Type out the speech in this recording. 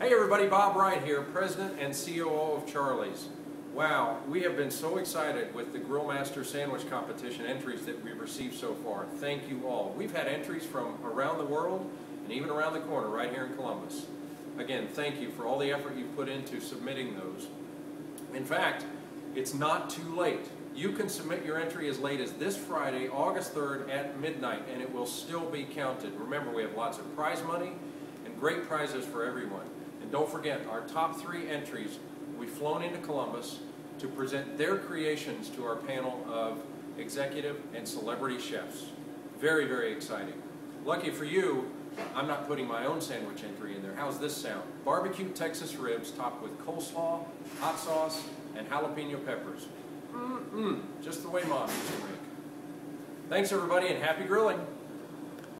Hey everybody, Bob Wright here, President and COO of Charley's. Wow, we have been so excited with the Grill Master Sandwich Competition entries that we've received so far. Thank you all. We've had entries from around the world and even around the corner right here in Columbus. Again, thank you for all the effort you've put into submitting those. In fact, it's not too late. You can submit your entry as late as this Friday, August 3rd at midnight, and it will still be counted. Remember, we have lots of prize money and great prizes for everyone. Don't forget, our top three entries, we've flown into Columbus to present their creations to our panel of executive and celebrity chefs. Very, very exciting. Lucky for you, I'm not putting my own sandwich entry in there. How's this sound? Barbecue Texas ribs topped with coleslaw, hot sauce, and jalapeno peppers. Mmm, just the way mom used to make. Thanks everybody and happy grilling.